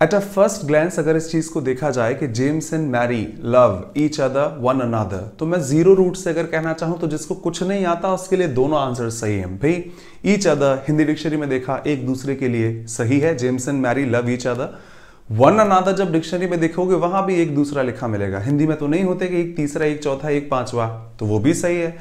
Eight a first glance अगर इस चीज़ को देखा जाए कि James and Mary love each other one another तो मैं ज़ीरो रूट से अगर कहना चाहूँ तो जिसको कुछ नहीं आता, उसके लिए दोनों आंसर सही हैं। भाई ईच अदर हिंदी डिक्शनरी में देखा, एक दूसरे के लिए सही है। James and Mary love each other one another जब डिक्शनरी में देखोगे, वहाँ भी एक दूसरा लिखा मिलेगा। हिंदी में तो नहीं होते कि एक तीसरा, एक चौथा, एक पांचवा तो वो भी सही है।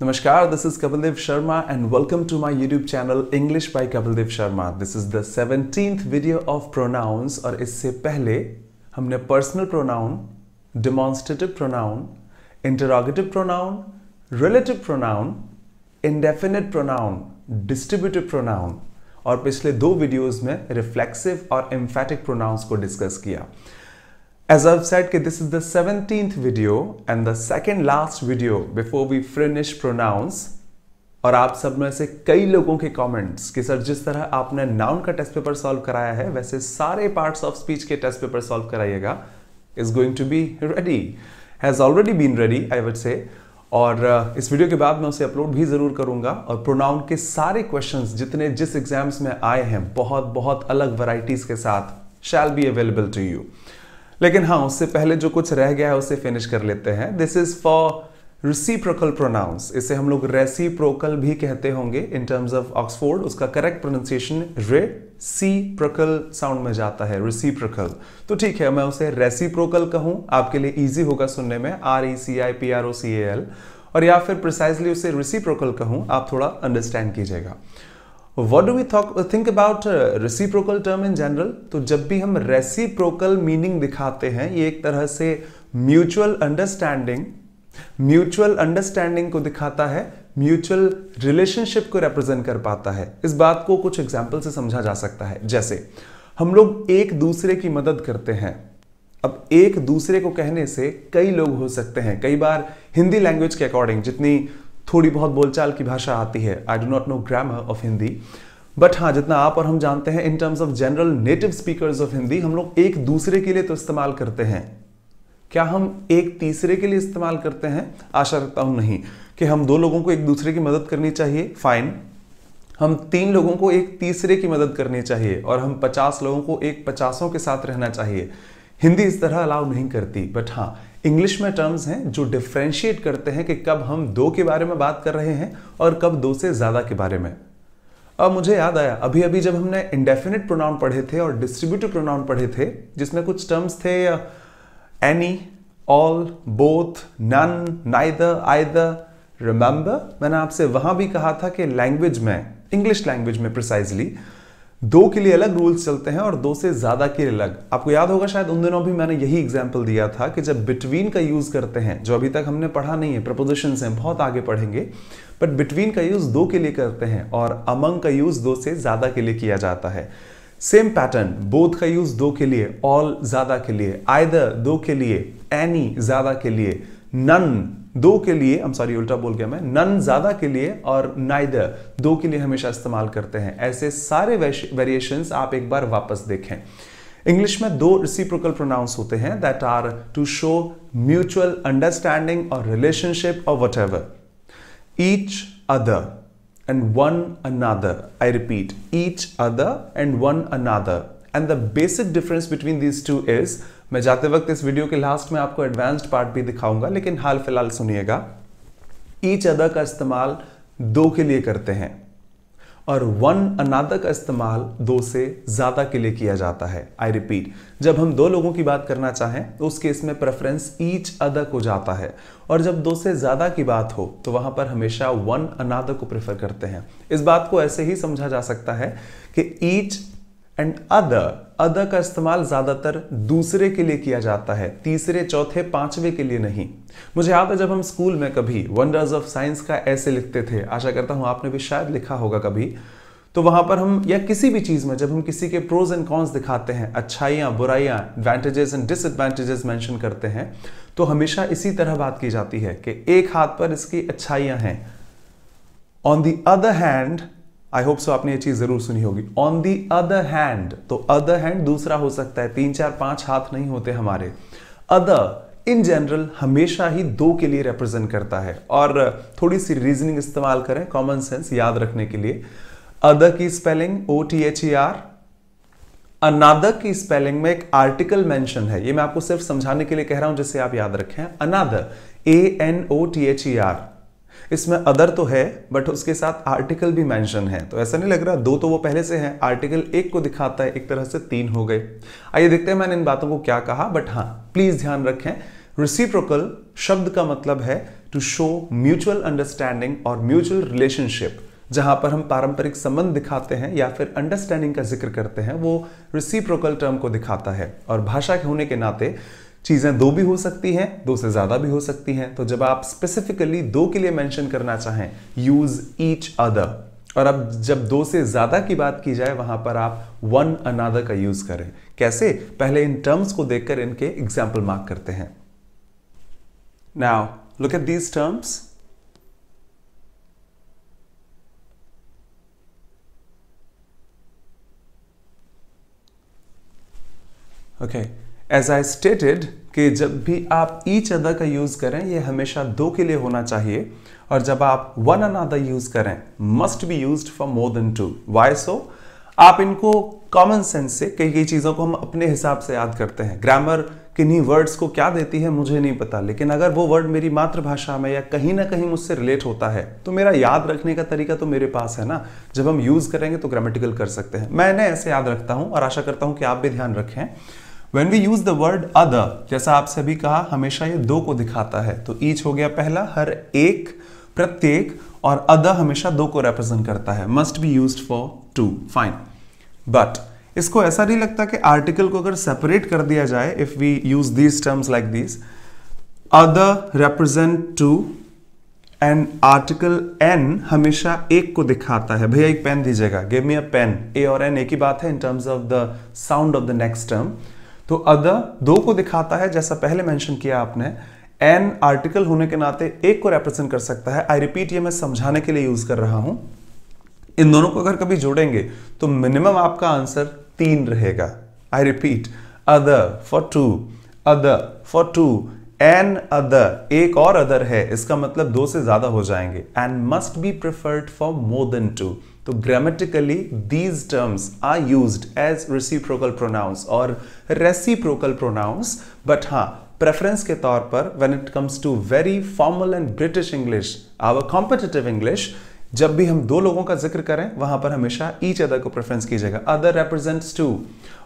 नमस्कार this is Kapildev Sharma and welcome to my YouTube channel English by Kapildev Sharma this is the seventeen video of pronouns और इससे पहले हमने personal pronoun demonstrative pronoun interrogative pronoun relative pronoun indefinite pronoun distributive pronoun और पिछले दो videos में reflexive और emphatic pronouns को डिस्कस किया। As I've said, this is the 17th video and the second last video before we finish pronouns. और आप सब में से कई लोगों के कमेंट्स कि सर जिस तरह आपने नाउन का टेस्ट पेपर सॉल्व कराया है वैसे सारे पार्ट्स ऑफ़ स्पीच के test paper solve कराइएगा। Is going to be ready has already been ready I would say और uh, इस वीडियो के बाद मैं उसे अपलोड भी ज़रूर करूँगा। और प्रोनाउन के सारे क्वेश्चंस जितने जिस एग्ज़ाम्स में आए हैं बहुत बहुत अलग वैरायटीज के साथ shall be available to you लेकिन हाँ उससे पहले जो कुछ रह गया है, उसे फिनिश कर लेते हैं। This is for reciprocal pronouns इसे हम लोग रेसिप्रोकल भी कहते होंगे इन टर्म्स ऑफ़ ऑक्सफोर्ड उसका correct pronunciation reciprocal sound में जाता है रिसीप्रोकल तो ठीक है, मैं उसे रेसिप्रोकल कहूँ। आपके लिए इजी होगा सुनने में। R E C I P R O C L और या फिर प्रिसाइजली उसे रिसीप्रोकल कहूँ। आप थोड़ा अंडरस्टैंड कीजिएगा। What do we think about reciprocal term in general तो जब भी हम रेसिप्रोकल मीनिंग दिखाते हैं, ये एक तरह से म्यूचुअल अंडरस्टैंडिंग म्यूचुअल अंडरस्टैंडिंग को दिखाता है म्यूचुअल रिलेशनशिप को रिप्रेजेंट कर पाता है। इस बात को कुछ एग्ज़ाम्पल से समझा जा सकता है। जैसे, हम लोग एक दूसरे की मदद करते हैं। अब एक दूसरे को कहने से कई लोग हो सकते हैं। कई बार हिंदी लैंग्वेज के अकॉर्डिंग जितनी थोड़ी बहुत बोलचाल की भाषा आती है। I do not know grammar of Hindi but हाँ जितना आप और हम जानते हैं in terms of general native speakers of Hindi हम लोग एक दूसरे के लिए तो इस्तेमाल करते हैं। क्या हम एक तीसरे के लिए इस्तेमाल करते हैं? आशा रखता हूँ नहीं। कि हम दो लोगों को एक दूसरे की मदद करनी चाहिए फाइन हम तीन लोगों को एक तीसरे की मदद करनी चाहिए और हम पचास लोगों को एक पचासों के साथ रहना चाहिए। हिंदी इस तरह अलाउ नहीं करती बट हाँ इंग्लिश में टर्म्स हैं जो डिफ्रेंशिएट करते हैं कि कब हम दो के बारे में बात कर रहे हैं और कब दो से ज़्यादा के बारे में। अब मुझे याद आया अभी अभी जब हमने इंडेफिनिट प्रोनाउन पढ़े थे और डिस्ट्रीब्यूटिव प्रोनाउन पढ़े थे, जिसमें कुछ टर्म्स थे any all both none neither either remember मैंने आपसे वहाँ भी कहा था कि लैंग्वेज में इंग्लिश लैंग्वेज में प्रिसाइजली दो के लिए अलग रूल्स चलते हैं और दो से ज़्यादा के लिए अलग। आपको याद होगा शायद उन दिनों भी मैंने यही एग्ज़ाम्पल दिया था कि जब बिटवीन का यूज़ करते हैं, जो अभी तक हमने पढ़ा नहीं है प्रपोजिशन हैं, बहुत आगे पढ़ेंगे बट बिटवीन का यूज़ दो के लिए करते हैं और अमंग का यूज़ दो से ज़्यादा के लिए किया जाता है। सेम पैटर्न बोध का यूज़ दो के लिए ऑल ज़्यादा के लिए आयदर दो के लिए एनी ज़्यादा के लिए नन दो के लिए हम सॉरी उल्टा बोल गया मैं नन ज़्यादा के लिए और नाइदर दो के लिए हमेशा इस्तेमाल करते हैं। ऐसे सारे वेरिएशन आप एक बार वापस देखें। इंग्लिश में दो रिसिप्रोकल प्रोनाउंस होते हैं that are to show mutual understanding और रिलेशनशिप और whatever each other and one another I repeat each other and one another and the basic difference between these two is मैं जाते वक्त इस वीडियो के लास्ट में आपको एडवांस्ड पार्ट भी दिखाऊँगा, लेकिन हाल फ़िलहाल सुनिएगा। ईच अदर का इस्तेमाल दो के लिए करते हैं और वन अनादर का इस्तेमाल दो से ज़्यादा के लिए किया जाता है। आई रिपीट जब हम दो लोगों की बात करना चाहें तो उस केस में प्रेफरेंस ईच अदर को जाता है और जब दो से ज़्यादा की बात हो तो वहाँ पर हमेशा वन अनादर को प्रेफर करते हैं। इस बात को ऐसे ही समझा जा सकता है कि ईच एंड अदर अदर का इस्तेमाल ज़्यादातर दूसरे के लिए किया जाता है, तीसरे, चौथे, पांचवे के लिए नहीं। मुझे याद है जब हम स्कूल में कभी वंडर्स ऑफ़ साइंस का ऐसे लिखते थे, आशा करता हूँ आपने भी शायद लिखा होगा कभी तो वहाँ पर हम, या किसी भी चीज़ में जब हम किसी के प्रोज एंड कॉन्स दिखाते हैं, अच्छाइयाँ, बुराइयाँ एडवांटेजेस एंड डिसएडवांटेजेस मेंशन करते हैं तो हमेशा इसी तरह बात की जाती है कि एक हाथ पर इसकी अच्छाइयाँ हैं। On the other hand I hope so आपने ये चीज़ ज़रूर सुनी होगी। ऑन दी अदर हैंड तो अदर हैंड दूसरा हो सकता है। तीन, चार, पाँच हाथ नहीं होते हमारे। अदर इन जनरल हमेशा ही दो के लिए रिप्रेजेंट करता है। और थोड़ी सी रीजनिंग इस्तेमाल करें कॉमन सेंस याद रखने के लिए। अदर की spelling O T H E R another की स्पेलिंग में एक आर्टिकल मेंशन है। ये मैं आपको सिर्फ़ समझाने के लिए कह रहा हूँ जिससे आप याद रखें। Another A N O T H E R इसमें अदर तो है बट उसके साथ आर्टिकल भी मेंशन है। तो ऐसा नहीं लग रहा, दो तो वो पहले से है आर्टिकल एक को दिखाता है, एक तरह से तीन हो गए। आइए देखते हैं मैंने इन बातों को क्या कहा बट हाँ प्लीज़ ध्यान रखें रिसिप्रोकल शब्द का मतलब है टू शो म्यूचुअल अंडरस्टैंडिंग और म्यूचुअल रिलेशनशिप जहाँ पर हम पारंपरिक संबंध दिखाते हैं या फिर अंडरस्टैंडिंग का ज़िक्र करते हैं, वो रिसिप्रोकल टर्म को दिखाता है। और भाषा के होने के नाते चीज़ें दो भी हो सकती हैं, दो से ज़्यादा भी हो सकती हैं। तो जब आप स्पेसिफिकली दो के लिए मेंशन करना चाहें यूज़ ईच अदर और अब जब दो से ज़्यादा की बात की जाए, वहाँ पर आप वन अनादर का यूज़ करें। कैसे? पहले इन टर्म्स को देखकर इनके एग्ज़ाम्पल मार्क करते हैं। Now look at these terms okay as I stated कि जब भी आप ईच अदर का यूज़ करें, ये हमेशा दो के लिए होना चाहिए। और जब आप वन अनदर यूज़ करें must be use for more than two why so आप इनको कॉमन सेंस से कई कई चीज़ों को हम अपने हिसाब से याद करते हैं। ग्रामर किन्हीं वर्ड्स को क्या देती है, मुझे नहीं पता। लेकिन अगर वो वर्ड मेरी मातृभाषा में या कहीं ना कहीं मुझसे रिलेट होता है तो मेरा याद रखने का तरीका तो मेरे पास है ना। जब हम यूज़ करेंगे तो ग्रामेटिकल कर सकते हैं। मैंने ऐसे याद रखता हूँ और आशा करता हूँ कि आप भी ध्यान रखें। When we use the word other जैसा आप सभी कहा, हमेशा ये दो को दिखाता है। तो ईच हो गया पहला, हर एक, प्रत्येक, और अदर हमेशा दो को रिप्रेजेंट करता है। Must be use for two fine but इसको ऐसा नहीं लगता कि आर्टिकल को अगर सेपरेट कर दिया जाए if we use these terms like this other represent two and article an हमेशा एक को दिखाता है। भैया, एक पेन दीजिएगा। Give me a pen a और एन एक ही बात है in terms of the sound of the next term तो अद दो को दिखाता है, जैसा पहले मेंशन किया आपने एन आर्टिकल होने के नाते एक को रिप्रेजेंट कर सकता है। आई रिपीट ये मैं समझाने के लिए यूज़ कर रहा हूँ। इन दोनों को अगर कभी जोड़ेंगे तो मिनिमम आपका आंसर तीन रहेगा। I repeat other for two other for two an other एक और अदर है, इसका मतलब दो से ज़्यादा हो जाएँगे and must be preferred for more than two तो grammatically these terms are use as reciprocal pronouns और रेसिप्रोकल प्रोनाउंस बट हाँ प्रेफरेंस के तौर पर when it comes to very formal and British English our competitive English जब भी हम दो लोगों का ज़िक्र करें, वहाँ पर हमेशा ईच अदर को प्रेफरेंस कीजिएगा। अदर रेप्रेजेंट्स टू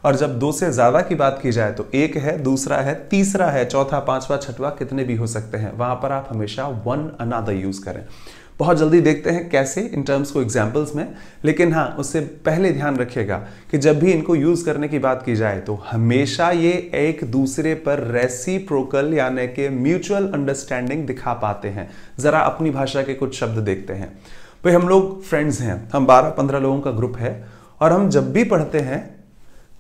और जब दो से ज़्यादा की बात की जाए तो एक है, दूसरा है, तीसरा है, चौथा, पांचवा, छठवा, कितने भी हो सकते हैं। वहाँ पर आप हमेशा वन अनादर यूज़ करें। बहुत जल्दी देखते हैं कैसे इन टर्म्स को एग्जाम्पल्स में, लेकिन हाँ उससे पहले ध्यान रखिएगा कि जब भी इनको यूज़ करने की बात की जाए तो हमेशा ये एक दूसरे पर रेसी प्रोकल यानी कि म्यूचुअल अंडरस्टैंडिंग दिखा पाते हैं। जरा अपनी भाषा के कुछ शब्द देखते हैं। भाई हम लोग फ्रेंड्स हैं। हम 12-15 लोगों का ग्रुप है और हम जब भी पढ़ते हैं,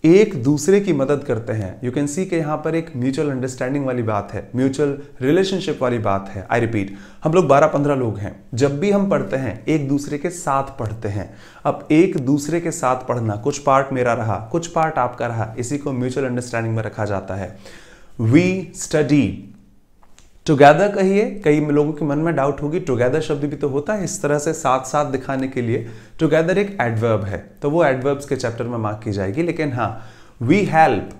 एक दूसरे की मदद करते हैं। यू कैन सी के यहाँ पर एक म्यूचुअल अंडरस्टैंडिंग वाली बात है म्यूचुअल रिलेशनशिप वाली बात है। आई रिपीट हम लोग 12-15 लोग हैं। जब भी हम पढ़ते हैं, एक दूसरे के साथ पढ़ते हैं। अब एक दूसरे के साथ पढ़ना, कुछ पार्ट मेरा रहा, कुछ पार्ट आपका रहा, इसी को म्यूचुअल अंडरस्टैंडिंग में रखा जाता है। वी स्टडी टुगेदर कहिए, कई लोगों के मन में डाउट होगी टुगेदर शब्द भी तो होता है, इस तरह से साथ साथ दिखाने के लिए टुगेदर एक एडवर्ब है। तो वो एडवर्ब्स के चैप्टर में मार्क की जाएगी, लेकिन हाँ वी हेल्प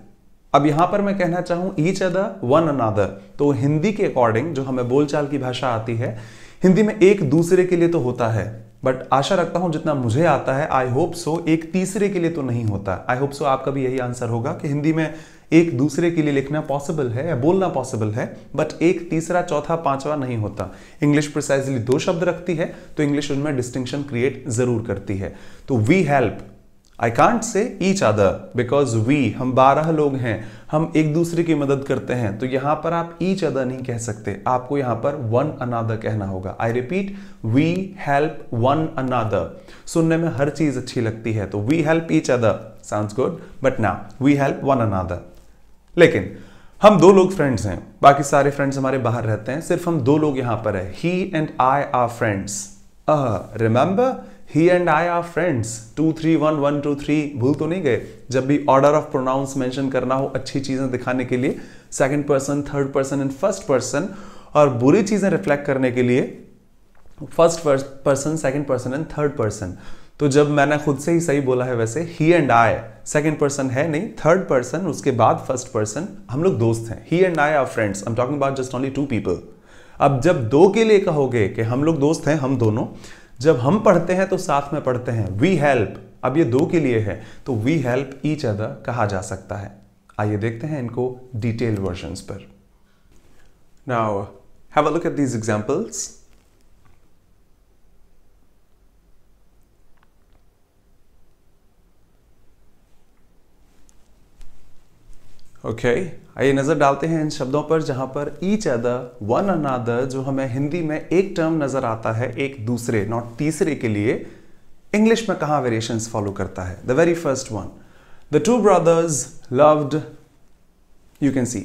अब यहाँ पर मैं कहना चाहूँ ईच अदर वन अनादर तो हिंदी के अकॉर्डिंग जो हमें बोलचाल की भाषा आती है, हिंदी में एक दूसरे के लिए तो होता है। बट आशा रखता हूँ जितना मुझे आता है आई होप सो एक तीसरे के लिए तो नहीं होता। आई होप सो आपका भी यही आंसर होगा कि हिंदी में एक दूसरे के लिए लिखना पॉसिबल है या बोलना पॉसिबल है बट एक तीसरा, चौथा, पांचवा नहीं होता। इंग्लिश प्रिसाइजली दो शब्द रखती है तो इंग्लिश उनमें डिस्टिंक्शन क्रिएट ज़रूर करती है। तो we help I can't say each other because we हम बारह लोग हैं, हम एक दूसरे की मदद करते हैं तो यहाँ पर आप ईच अदर नहीं कह सकते। आपको यहाँ पर वन अनादर कहना होगा। I repeat we help one another सुनने में हर चीज़ अच्छी लगती है तो we help each other sound good but ना वी हेल्प वन अनादर लेकिन, हम दो लोग फ्रेंड्स हैं। बाकी सारे फ्रेंड्स हमारे बाहर रहते हैं। सिर्फ़ हम दो लोग यहाँ पर है। He and I are friends remember he and I are friends two three one one two three भूल तो नहीं गए। जब भी ऑर्डर ऑफ़ प्रोनाउंस मेंशन करना हो अच्छी चीज़ें दिखाने के लिए second person third person and first person और बुरी चीज़ें रिफ्लेक्ट करने के लिए first person second person and third person तो जब मैंने खुद से ही सही बोला है वैसे he and I second person है नहीं थर्ड पर्सन उसके बाद फ़र्स्ट पर्सन हम लोग दोस्त हैं। He and I are friends I am talking about just only two people अब जब दो के लिए कहोगे कि हम लोग दोस्त हैं, हम दोनों जब हम पढ़ते हैं तो साथ में पढ़ते हैं। वी हेल्प अब ये दो के लिए है। तो वी हेल्प ईच अदर कहा जा सकता है। आइए देखते हैं इनको डिटेल वर्जन पर। Now have a look at these examples okay okay. आइए नज़र डालते हैं इन शब्दों पर जहाँ पर ईच अदर वन अनादर जो हमें हिंदी में एक टर्म नज़र आता है, एक दूसरे नॉट तीसरे के लिए इंग्लिश में कहा वेरिएशन फॉलो करता है? The very first one the two brothers loved you can see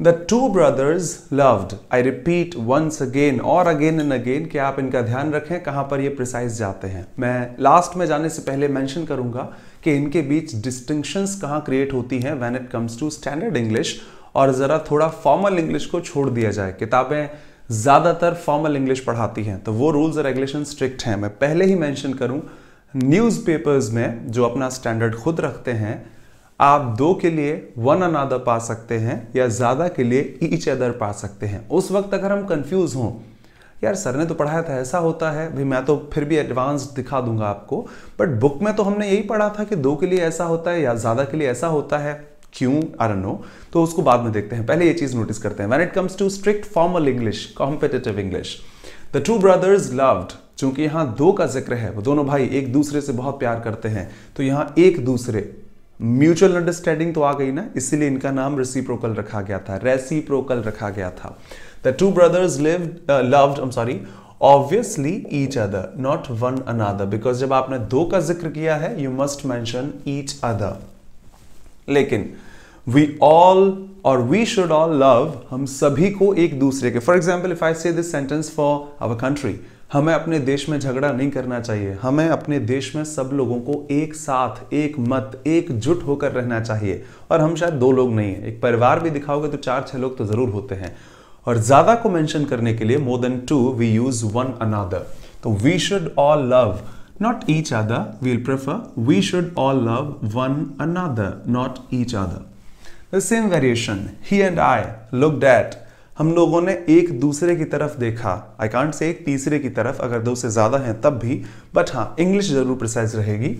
the two brothers loved I repeat once again और अगेन एंड अगेन कि आप इनका ध्यान रखें कहाँ पर ये प्रिसाइज जाते हैं। मैं लास्ट में जाने से पहले मेंशन करूँगा कि इनके बीच डिस्टिंक्शंस कहाँ क्रिएट होती हैं when it comes to standard English और ज़रा थोड़ा फॉर्मल इंग्लिश को छोड़ दिया जाए। किताबें ज़्यादातर फॉर्मल इंग्लिश पढ़ाती हैं तो वो रूल्स और रेगुलेशन स्ट्रिक्ट हैं। मैं पहले ही मैंशन करूँ न्यूज़पेपर्स में जो अपना स्टैंडर्ड खुद रखते हैं आप दो के लिए वन अनादर पा सकते हैं या ज़्यादा के लिए ईच अदर पा सकते हैं। उस वक्त अगर हम कंफ्यूज हों, यार सर ने तो पढ़ाया था, ऐसा होता है, भाई मैं तो फिर भी एडवांस दिखा दूँगा आपको बट बुक में तो हमने यही पढ़ा था कि दो के लिए ऐसा होता है या ज़्यादा के लिए ऐसा होता है। क्यों? आर नो तो उसको बाद में देखते हैं। पहले ये चीज़ नोटिस करते हैं। When it comes to strict formal English competitive English the two brothers loved चूँकि यहाँ दो का ज़िक्र है, वो दोनों भाई एक दूसरे से बहुत प्यार करते हैं तो यहाँ एक दूसरे म्यूचुअल अंडरस्टैंडिंग तो आ गई ना, इसीलिए इनका नाम रेसिप्रोकल रखा गया था रेसिप्रोकल रखा गया था। The two brothers live loved I am sorry obviously each other not one another because जब आपने दो का ज़िक्र किया है you must mention each other लेकिन वी ऑल और वी शुड ऑल लव हम सभी को एक दूसरे के। For example if I say this sentence for our country हमें अपने देश में झगड़ा नहीं करना चाहिए। हमें अपने देश में सब लोगों को एक साथ, एक मत एकजुट होकर रहना चाहिए। और हम शायद दो लोग नहीं है। एक परिवार भी दिखाओगे तो चार, छह लोग तो ज़रूर होते हैं। और ज़्यादा को मेंशन करने के लिए more than two we use one another तो we should all love not each other we'll prefer we should all love one another not each other the same variation he and I look at हम लोगों ने एक दूसरे की तरफ़ देखा। आई can't से एक तीसरे की तरफ़, अगर दो से ज़्यादा हैं तब भी बट हाँ इंग्लिश ज़रूर प्रिसाइज रहेगी।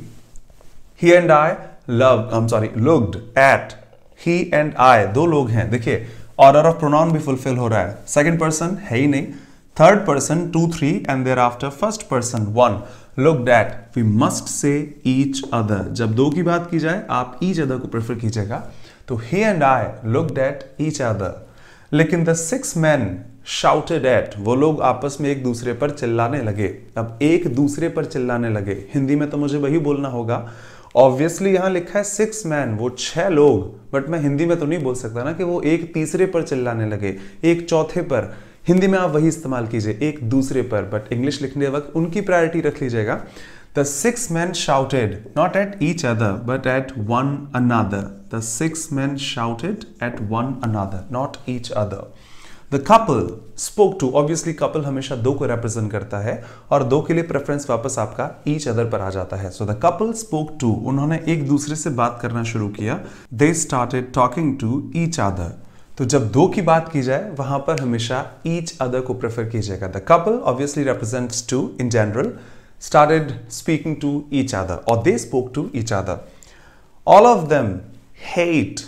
He and I love I am sorry looked at he and I दो लोग हैं। देखिए ऑर्डर ऑफ़ प्रोनाउन भी फुलफिल हो रहा है। सेकेंड पर्सन है ही नहीं। Third person two three and thereafter first person one look at we must say each other जब दो की बात की जाए, आप ईच अदर को प्रेफर कीजिएगा। तो he and I look at each other लेकिन the six men shouted at वो लोग आपस में एक दूसरे पर चिल्लाने लगे। अब एक दूसरे पर चिल्लाने लगे। हिंदी में तो मुझे वही बोलना होगा। ऑब्वियसली यहाँ लिखा है सिक्स मैन वो छह लोग बट मैं हिंदी में तो नहीं बोल सकता ना कि वो एक तीसरे पर चिल्लाने लगे, एक चौथे पर। हिंदी में आप वही इस्तेमाल कीजिए, एक दूसरे पर बट इंग्लिश लिखने वक्त उनकी प्रायोरिटी रख लीजिएगा। The six men shouted not at each other but at one another The six men shouted at one another, not each other. The couple spoke to, obviously couple हमेशा दो को represent करता है और दो के लिए preference वापस आपका each other पर आ जाता है. So the couple spoke to, उन्होंने एक दूसरे से बात करना शुरू किया. They started talking to each other. तो जब दो की बात की जाए वहाँ पर हमेशा each other को प्रेफर कीजिएगा The couple obviously represents two in general started speaking to each other, or they spoke to each other. All of them hate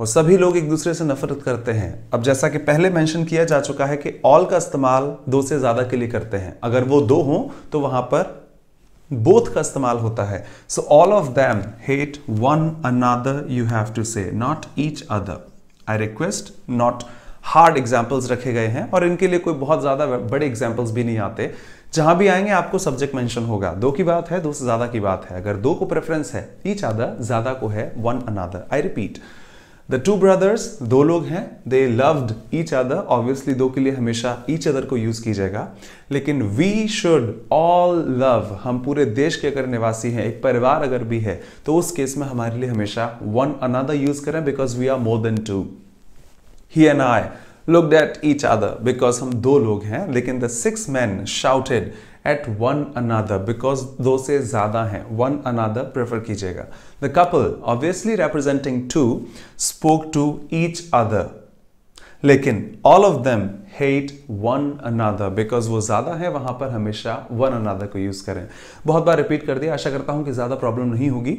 और सभी लोग एक दूसरे से नफरत करते हैं। अब जैसा कि पहले मेंशन किया जा चुका है कि ऑल का इस्तेमाल दो से ज़्यादा के लिए करते हैं। अगर वो दो हों तो वहाँ पर बोथ का इस्तेमाल होता है। So all of them hate one another you have to say not each other I request not hard examples रखे गए हैं और इनके लिए कोई बहुत ज़्यादा बड़े एग्जाम्पल्स भी नहीं आते। जहाँ भी आएँगे, आपको सब्जेक्ट मेंशन होगा। दो की बात है, दो से ज़्यादा की बात है। अगर दो को प्रेफरेंस है ईच अदर ज़्यादा को है one another I repeat the two brothers दो लोग हैं they loved each other obviously दो के लिए हमेशा ईच अदर को यूज़ कीजिएगा। लेकिन वी शुड ऑल लव हम पूरे देश के अगर निवासी हैं, एक परिवार अगर भी है तो उस केस में हमारे लिए हमेशा वन अनादर यूज़ करें because we are more than two he and I looked at each other because हम दो लोग हैं, लेकिन the six men shouted at one another because दो से ज़्यादा हैं। वन अनादर प्रेफर कीजिएगा। The couple obviously representing two spoke to each other लेकिन all of them hate one another because वो ज़्यादा है, वहाँ पर हमेशा वन अनादर को यूज़ करें। बहुत बार रिपीट कर दिया। आशा करता हूँ कि ज़्यादा प्रॉब्लम नहीं होगी।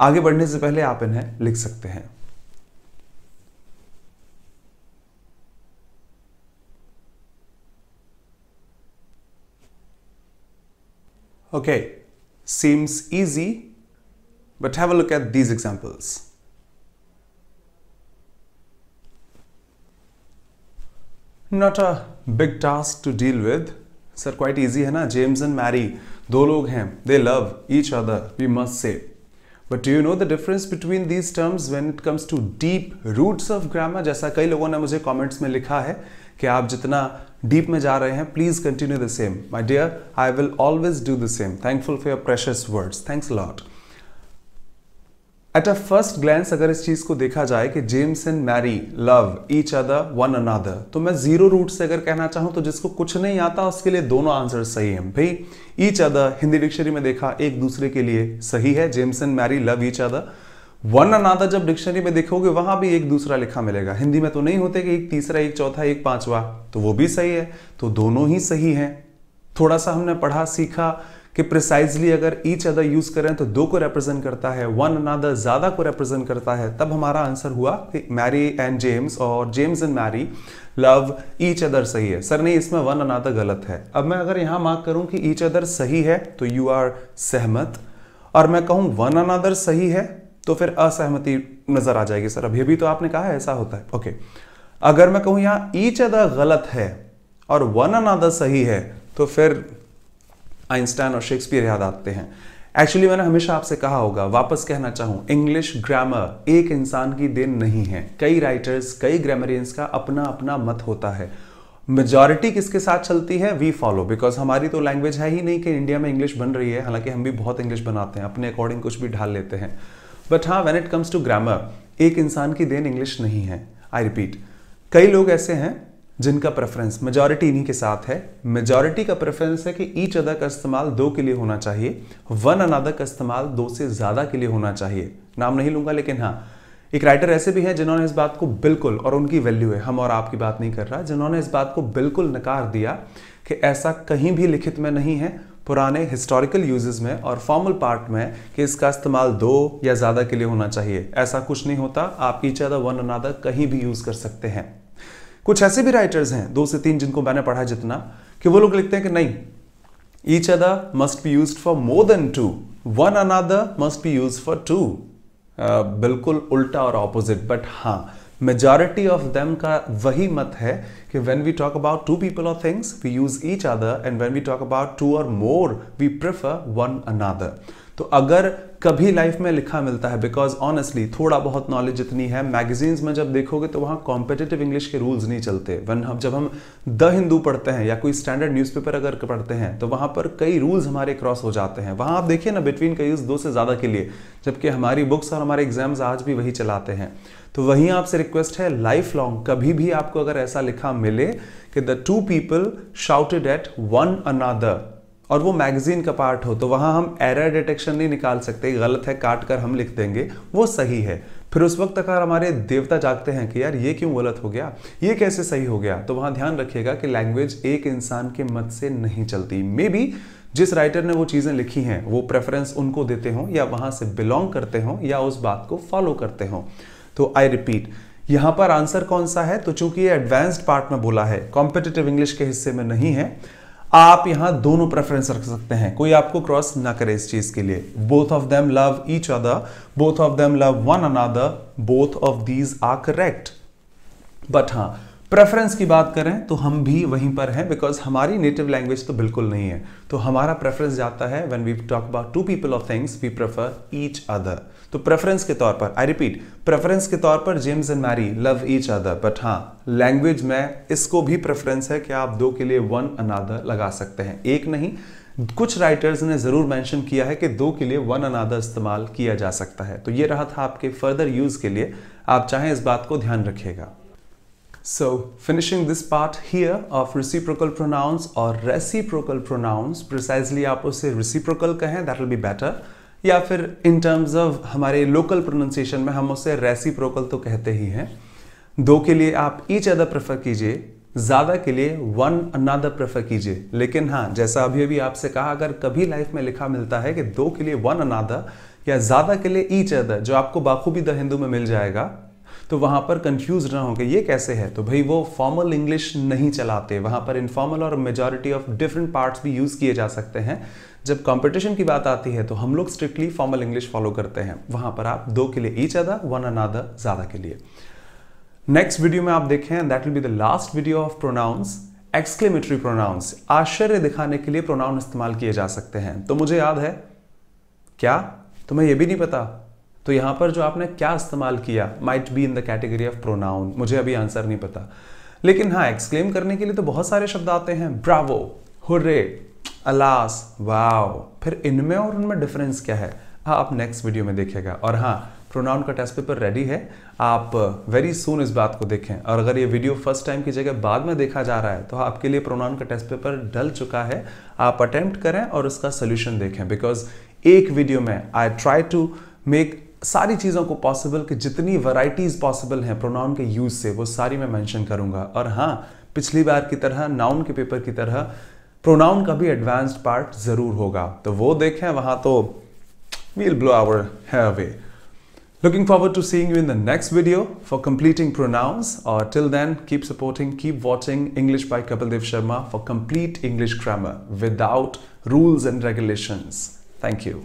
आगे बढ़ने से पहले आप इन्हें लिख सकते हैं। Okay, seems easy, but have a look at these examples. Not a big task to deal with. Sir, quite easy है ना James and Mary दो लोग हैं they love each other we must say but do you know the difference between these terms when it comes to deep roots of grammar जैसा कई लोगों ने मुझे comments में लिखा है कि आप जितना डीप में जा रहे हैं please continue the same my dear I will always do the same thankful for your precious words thanks lot at a first glance अगर इस चीज़ को देखा जाए कि James and Mary love each other one another तो मैं zero root से अगर कहना चाहूँ तो जिसको कुछ नहीं आता, उसके लिए दोनों आंसर सही हैं। भाई ईच अदर हिंदी डिक्शनरी में देखा, एक दूसरे के लिए सही है। James and Mary love each other one another जब डिक्शनरी में देखोगे, वहाँ भी एक दूसरा लिखा मिलेगा। हिंदी में तो नहीं होते कि एक तीसरा, एक चौथा, एक पांचवा तो वो भी सही है। तो दोनों ही सही हैं। थोड़ा सा हमने पढ़ा, सीखा कि प्रिसाइजली अगर ईच अदर यूज़ करें तो दो को रिप्रेजेंट करता है वन अनादर ज़्यादा को रिप्रेजेंट करता है। तब हमारा आंसर हुआ कि मैरी एंड जेम्स और James and Mary love each other सही है। सर, नहीं, इसमें वन अनादर गलत है। अब मैं अगर यहाँ मार्क करूँ कि ईच अदर सही है तो यू आर सहमत। और मैं कहूँ वन अनादर सही है तो फिर असहमति नज़र आ जाएगी, सर। अभी अभी तो आपने कहा ऐसा होता है। ओके। अगर मैं कहूँ यहाँ ईच अदर गलत है और वन अनदर सही है तो फिर आइंस्टाइन और शेक्सपियर याद आते हैं। एक्चुअली मैंने हमेशा आपसे कहा होगा, वापस कहना चाहूँ इंग्लिश ग्रामर एक इंसान की देन नहीं है। कई राइटर्स कई ग्रामरियंस का अपना अपना मत होता है। मेजॉरिटी किसके साथ चलती है? वी फॉलो बिकॉज़ हमारी तो लैंग्वेज है ही नहीं कि इंडिया में इंग्लिश बन रही है। हालाँकि हम भी बहुत इंग्लिश बनाते हैं, अपने अकॉर्डिंग कुछ भी ढाल लेते हैं। बट हाँ when it comes to grammar एक इंसान की देन इंग्लिश नहीं है आई रिपीट कई लोग ऐसे हैं जिनका प्रेफरेंस मेजॉरिटी इन्हीं के साथ है। मेजॉरिटी का प्रेफरेंस है कि ईच अदर का इस्तेमाल दो के लिए होना चाहिए। वन अनदर का इस्तेमाल दो से ज़्यादा के लिए होना चाहिए। नाम नहीं लूँगा, लेकिन हाँ एक राइटर ऐसे भी हैं जिन्होंने इस बात को बिल्कुल, और उनकी वैल्यू है। हम और आपकी बात नहीं कर रहा, जिन्होंने इस बात को बिल्कुल नकार दिया कि ऐसा कहीं भी लिखित में नहीं है। पुराने हिस्टोरिकल यूजेस में और फॉर्मल पार्ट में कि इसका इस्तेमाल दो या ज़्यादा के लिए होना चाहिए। ऐसा कुछ नहीं होता। आप ईच अदर वन अनादर कहीं भी यूज़ कर सकते हैं। कुछ ऐसे भी राइटर्स हैं, दो से तीन जिनको मैंने पढ़ा जितना, कि वो लोग लिखते हैं कि नहीं each other must be used for more than two one another must be used for two बिल्कुल उल्टा और ऑपोजिट बट हाँ मेजॉरिटी ऑफ़ देम का वही मत है कि when we talk about two people of things we use each other and when we talk about two और more we prefer one another तो अगर कभी लाइफ में लिखा मिलता है बिकॉज़ ऑनेस्टली थोड़ा बहुत नॉलेज इतनी है मैगजीन्स में जब देखोगे तो वहाँ कॉम्पिटेटिव इंग्लिश के रूल्स नहीं चलते। वन हम, जब हम द हिंदू पढ़ते हैं या कोई स्टैंडर्ड न्यूज़पेपर अगर पढ़ते हैं तो वहाँ पर कई रूल्स हमारे क्रॉस हो जाते हैं। वहाँ आप देखिए ना बिटवीन का यूज़ दो से ज़्यादा के लिए, जबकि हमारी बुक्स और हमारे एग्ज़ाम्स आज भी वही चलाते हैं। तो वहीं आपसे रिक्वेस्ट है लाइफ लॉन्ग कभी भी आपको अगर ऐसा लिखा मिले कि the two people shouted at one another और वो मैगजीन का पार्ट हो तो वहाँ हम एरर डिटेक्शन नहीं निकाल सकते, गलत है, काट कर हम लिख देंगे, वो सही है। फिर उस वक्त अगर हमारे देवता जागते हैं कि यार ये क्यों गलत हो गया, ये कैसे सही हो गया? तो वहाँ ध्यान रखिएगा कि लैंग्वेज एक इंसान के मत से नहीं चलती। मे बी जिस राइटर ने वो चीज़ें लिखी हैं, वो प्रेफरेंस उनको देते हों, या वहाँ से बिलोंग करते हो, या उस बात को फॉलो करते हो। तो आई रिपीट यहाँ पर आंसर कौन सा है? तो चूँकि ये एडवांस्ड पार्ट में बोला है कॉम्पिटेटिव इंग्लिश के हिस्से में नहीं है आप यहाँ दोनों प्रेफरेंस रख सकते हैं। कोई आपको क्रॉस ना करे इस चीज़ के लिए। Both of them love each other both of them love one another both of these are correct but हाँ प्रेफरेंस की बात करें तो हम भी वहीं पर हैं बिकॉज़ हमारी नेटिव लैंग्वेज तो बिल्कुल नहीं है। तो हमारा प्रेफरेंस जाता है when we talk about two people of things we prefer each other तो प्रेफरेंस के तौर पर आई रिपीट प्रेफरेंस के तौर पर James and Mary love each other but हाँ लैंग्वेज में इसको भी प्रेफरेंस है कि आप दो के लिए वन अनादर लगा सकते हैं। एक नहीं कुछ राइटर्स ने ज़रूर मेंशन किया है कि दो के लिए वन अनादर इस्तेमाल किया जा सकता है। तो ये रहा था आपके फर्दर यूज़ के लिए। आप चाहें इस बात को ध्यान रखिएगा। So, finishing this part here of reciprocal pronouns or reciprocal pronouns, precisely आप उसे reciprocal कहें, that will be better. या फिर इन टर्म्स ऑफ़ हमारे लोकल pronunciation में हम उसे reciprocal तो कहते ही हैं। दो के लिए आप each other प्रेफर कीजिए, ज़्यादा के लिए वन अनादर प्रेफर कीजिए। लेकिन हाँ जैसा अभी अभी आपसे कहा, अगर कभी लाइफ में लिखा मिलता है कि दो के लिए वन अनादर या ज़्यादा के लिए ईच अदर जो आपको बाखूबी द हिंदू में मिल जाएगा तो वहाँ पर कंफ्यूज ना हो कि ये कैसे है? तो भाई वो फॉर्मल इंग्लिश नहीं चलाते। वहाँ पर इनफॉर्मल और मेजॉरिटी ऑफ़ डिफरेंट पार्ट्स भी यूज़ किए जा सकते हैं। जब कंपटीशन की बात आती है तो हम लोग स्ट्रिक्टली फॉर्मल इंग्लिश फॉलो करते हैं। वहाँ पर आप दो के लिए ईच अदर वन अनादर ज़्यादा के लिए। नेक्स्ट वीडियो में आप देखें that will be the last video of pronouns exclamatory pronouns आश्चर्य दिखाने के लिए प्रोनाउन इस्तेमाल किए जा सकते हैं। तो मुझे याद है, क्या? तुम्हें यह भी नहीं पता? तो यहाँ पर जो आपने क्या इस्तेमाल किया might be in the category of pronoun मुझे अभी आंसर नहीं पता। लेकिन हाँ एक्सक्लेम करने के लिए तो बहुत सारे शब्द आते हैं। ब्रावो हुर्रे अलास वाओ फिर इनमें और उनमें डिफरेंस क्या है? हाँ आप नेक्स्ट वीडियो में देखिएगा। और हाँ प्रोनाउन का टेस्ट पेपर रेडी है। आप वेरी सुन इस बात को देखें। और अगर ये वीडियो फ़र्स्ट टाइम की जगह बाद में देखा जा रहा है तो आपके लिए प्रोनाउन का टेस्ट पेपर डल चुका है। आप अटेम्प्ट करें और उसका सोल्यूशन देखें। बिकॉज़ एक वीडियो में आई ट्राई टू मेक सारी चीज़ों को पॉसिबल कि जितनी वैरायटीज पॉसिबल हैं प्रोनाउन के यूज़ से, वो सारी मैं मेंशन करूँगा। और हाँ पिछली बार की तरह नाउन के पेपर की तरह प्रोनाउन का भी एडवांस्ड पार्ट ज़रूर होगा। तो वो देखें, वहाँ तो we'll blow our away looking forward to seeing you in the next video for completing pronouns और till then keep supporting keep watching English by Kapil Dev Sharma for complete English grammar without rules and regulation thank you